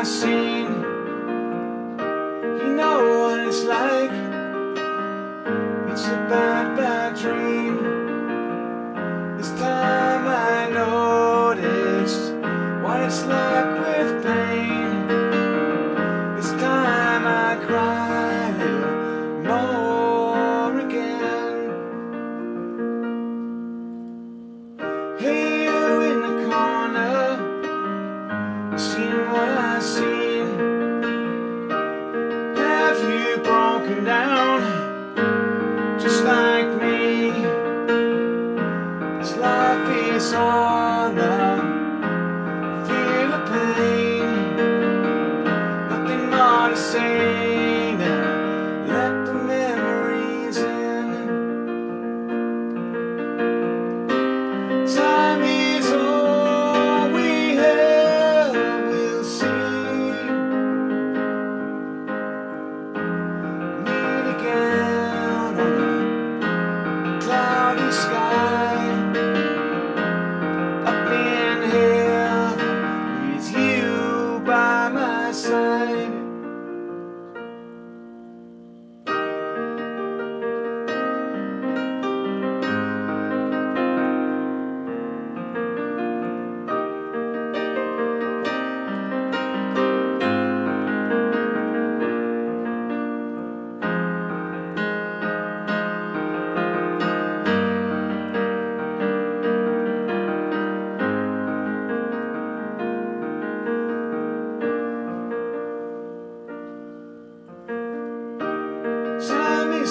my scene You know what it's like. It's a bad, bad dream. This time I noticed What it's like with pain. This time I cried more again. Hey you in the corner See Broken down just like me? This life is on now. Feel the pain, nothing more to say side.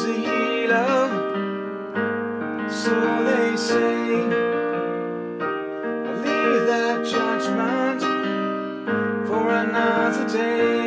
A healer, so they say. I'll leave that judgment for another day.